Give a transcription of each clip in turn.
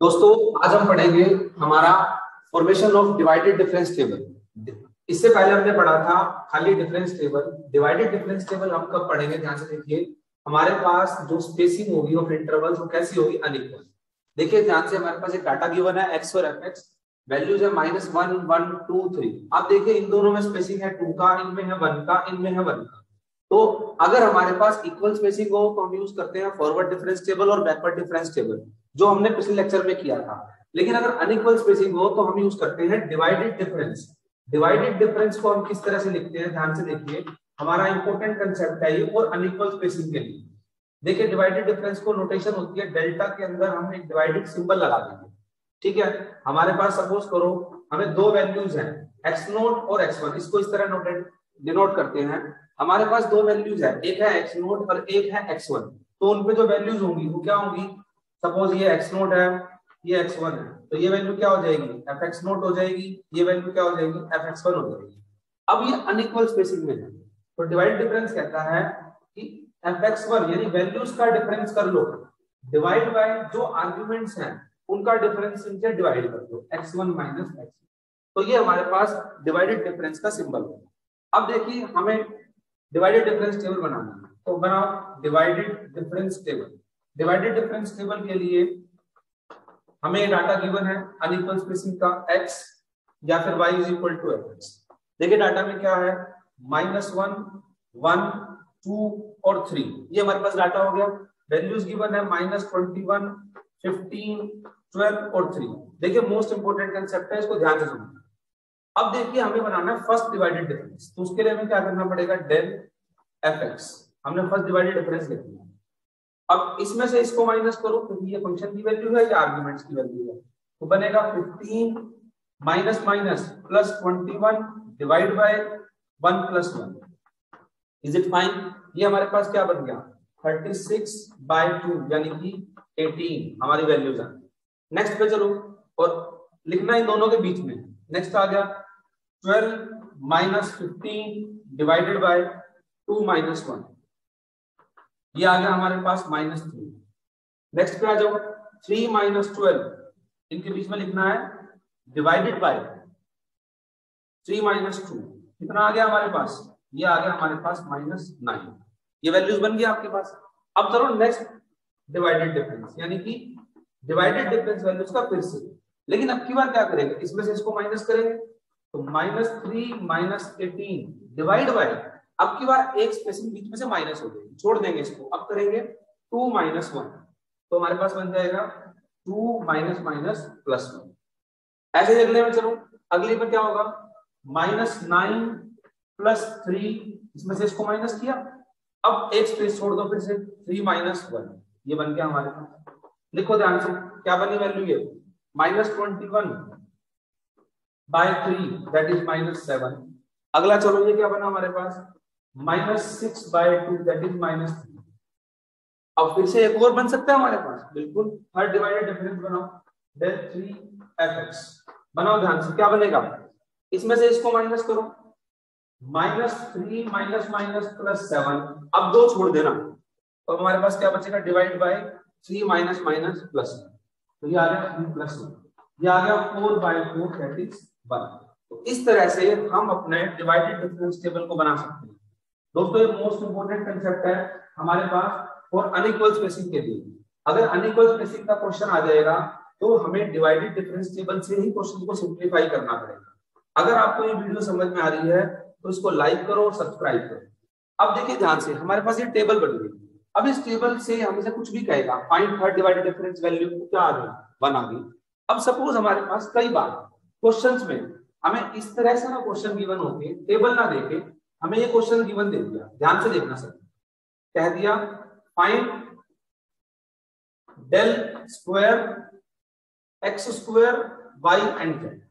दोस्तों, आज हम पढ़ेंगे हमारा formation of divided difference table इससे पहले हमने पढ़ा था खाली difference table divided difference table हम कब पढ़ेंगे? ध्यान से देखिए। हमारे पास जो स्पेसिंग होगी ऑफ़ इंटरवल्स वो कैसी होगी? अनइक्वल देखिए, ध्यान से हमारे पास एक डाटा गिवन है एक्स और एफ़ एक्स वैल्यूज़ है minus one one two three आप देखिए, इन दोनों में स्पेसिंग है टू का, इनमें है वन का, इनमें है वन का. तो अगर हमारे पास इक्वल स्पेसिंग हो तो हम यूज़ करते हैं फॉरवर्ड डिफरेंस टेबल और बैकवर्ड डिफरेंस टेबल जो हमने पिछले लेक्चर में किया था। लेकिन अगर अनइक्वल स्पेसिंग हो तो हम यूज़ करते हैं डिवाइडेड डिफरेंस डिवाइडेड डिफरेंस को हम किस तरह से लिखते हैं? ध्यान से देखिए। हमारा इंपॉर्टेंट कंसेप्ट है ये और अनइक्वल स्पेसिंग के लिए। देखिए डिवाइडेड डिफरेंस को नोटेशन होती है डेल्टा के अंदर हम एक डिवाइडेड सिंबल लगा देंगे। ठीक है? हमारे पास सपोज़ करो, हमें दो वैल्यूज़ हैं एक्स नोट और एक्स वन इसको इस तरह नोटेड डिनोट करते हैं। हमारे पास दो वैल्यूज़ है, एक है एक्स नोट और एक है एक्स वन तो उनपे जो वैल्यूज़ होंगी, वो क्या होंगी? सपोज़ ये एक्स नोट है, ये एक्स वन है तो ये वैल्यू क्या हो जाएगी? एफ़ एक्स नोट हो जाएगी, ये वैल्यू क्या हो जाएगी? एफ़ एक्स वन हो जाएगी। अब ये अनइक्वल स्पेसिंग में है तो डिवाइड डिफरेंस कहता है कि एफ़ एक्स वन यानी वैल्यूज़ का डिफरेंस कर लो। डिवाइड बाय जो आर्ग्यूमेंट्स हैं, उनका डिफरेंस इनसे डिवाइड कर दो एक्स वन माइनस एक्स तो ये हमारे पास डिवाइडेड डिफरेंस का सिंबल है। अब देखिए, हमें डिवाइडेड डिफरेंस टेबल बनाना है। तो बनाओ divided difference table divided difference table के लिए हमें डाटा गिवन है अनइक्वल स्पेसिंग का x या फिर y is equal to f देखिए डाटा में क्या है? माइनस वन वन टू और थ्री ये हमारे पास डाटा हो गया। वैल्यूज़ गिवन है minus twenty one fifteen twelve और थ्री देखिए मोस्ट इंपोर्टेंट कंसेप्ट है, इसको ध्यान से सुनिए। अब देखिए हमें बनाना है फ़र्स्ट डिवाइडेड डिफरेंस तो उसके लिए हमें क्या करना पड़ेगा? डेल एफ़ हमने फ़र्स्ट डिवाइडेड डिफरेंस लिखना अब इसमें से इसको माइनस करो क्योंकि ये फ़ंक्शन की वैल्यू है, या आर्ग्यूमेंट्स की वैल्यू है। तो बनेगा 15 minus minus plus 21 divide by 1 plus 1 is it fine ये हमारे पास क्या बन गया? 36 बाय 2 यानी कि 18 हमारी वैल्यूज़ आ नेक्स्ट पे चलो, और लिखना इन दोनों के बीच में। नेक्स्ट आ गया 12 minus fifteen divided by 2 minus one ये आ गया हमारे पास माइनस थ्री नेक्स्ट पे आ जाओ। थ्री माइनस ट्वेल्व इनके बीच में लिखना है divided by three minus two कितना आ गया हमारे पास? ये आ गया हमारे पास माइनस नाइन ये वैल्यूज़ बन गया आपके पास। अब करो नेक्स्ट डिवाइडेड डिफरेंस यानी कि डिवाइडेड डिफरेंस वैल्यूज़ का फिर से। लेकिन अब की बार क्या करेंगे? इसमें से इसको माइनस करेंगे। तो minus three minus eighteen divide by अब की बार एक स्पेसिंग बीच में से माइनस हो जाएगी। छोड़ देंगे इसको। अब करेंगे टू माइनस वन। तो हमारे पास बन जाएगा two minus minus plus one. ऐसे अगले में चलो। अगले में क्या होगा? माइनस नाइन प्लस थ्री, इसमें से इसको माइनस किया। अब एक स्पेस छोड़ दो फिर से। Three minus one. ये बन गया हमारे पास। लिखो ध्यान से, क्या बनी वैल्यू ये? Minus twenty one by three that is minus seven अगला चलो, ये क्या बना हमारे पास? Minus six by two that is minus three अब फिर से एक और बन सकता है हमारे पास। बिल्कुल, हर डिवाइडेड डिफरेंस बनाओ। डेल थ्री एफ़ एक्स बनाओ ध्यान से, क्या बनेगा? इसमें से इसको माइनस करो। Minus three minus minus plus seven अब दो छोड़ देना। तो हमारे पास क्या बचेगा? Divide by three minus minus plus तो ये आ गया थ्री प्लस ये आ गया four by four that is one तो इस तरह से हम अपने डिवाइडेड डिफरेंस टेबल को बना सकते हैं। दोस्तों ये मोस्ट इंपोर्टेंट कंसेप्ट है हमारे पास और अनइक्वल स्पेसिंग के लिए। अगर अनइक्वल स्पेसिंग का क्वेश्चन आ जाएगा तो हमें डिवाइडेड डिफरेंस टेबल से ही क्वेश्चन को सिंप्लीफाई करना पड़ेगा। अगर आपको ये वीडियो समझ में आ रही है तो इसको लाइक करो और सब्सक्राइब करो। अब देखिए ध्यान से, हमारे पास ये टेबल बन गई। अब इस टेबल से हमें कुछ भी कहेगा। Find third divided difference value क्या आ गई? वन आ गई। अब सपोज़ हमारे पास कई बार क्वेश्चंस में हमें इस तरह से ना क्वेश्चन गिवन होके टेबल ना देके हमें ये क्वेश्चन गिवन दे दिया। ध्यान से देखना सर कह दिया find del square x square y and z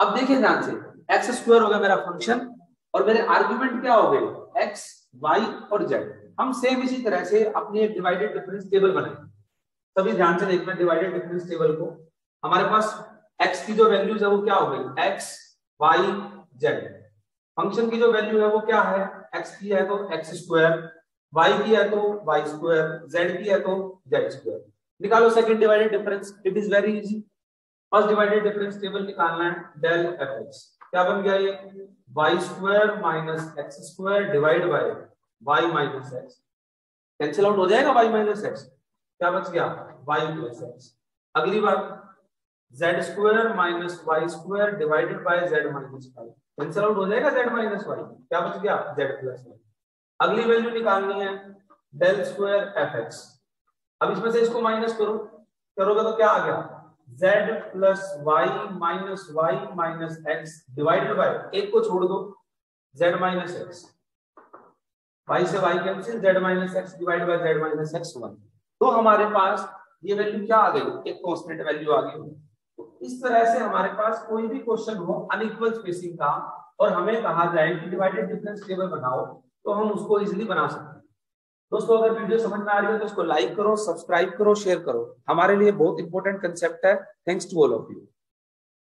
अब देखिए ध्यान से एक्स स्क्वायर हो गया मेरा फ़ंक्शन और मेरे आर्ग्यूमेंट क्या हो गए? एक्स वाई और जेड हम सेम इसी तरह से अपनी डिवाइडेड डिफरेंस टेबल बनाएँगे। सभी ध्यान से देखना डिवाइडेड डिफरेंस टेबल को। हमारे पास एक्स की जो वैल्यूज़ है वो क्या हो गई? एक्स वाई जेड फ़ंक्शन की जो वैल्यू है वो क्या है? एक्स की है तो एक्स स्क्वायर वाई की है तो वाई स्क्वायर जेड की है तो जेड स्क्वायर निकालो second divided difference it is very easy first divided difference table निकालना है डेल एफ़ एक्स क्या बन गया ये? Y square minus x square divide by y minus x cancel out हो जाएगा वाई माइनस एक्स क्या बच गया? वाई प्लस एक्स अगली बात Z square minus Y square divided by Z minus Y cancel out हो जाएगा जेड माइनस वाई क्या बच गया? जेड प्लस वाई अगली वैल्यू निकालनी है डेल स्क्वायर एफ़ एक्स अब इसमें से इसको माइनस करो। करोगे तो क्या आ गया? Z plus Y minus Y minus X divided by एक को छोड़ दो। Z माइनस एक्स वाई से y cancel z minus X divide by z minus X one तो हमारे पास ये वैल्यू क्या आ गई? एक कांस्टेंट वैल्यू आ गई। इस तरह से हमारे पास कोई भी क्वेश्चन हो अनइक्वल स्पेसिंग का, और हमें कहा जाए कि डिवाइडेड डिफरेंस टेबल बनाओ तो हम उसको इजीली बना सकते हैं। दोस्तों, अगर वीडियो समझ में आ रही है तो उसको लाइक करो सब्सक्राइब करो शेयर करो। हमारे लिए बहुत इंपॉर्टेंट कंसेप्ट है। Thanks to all of you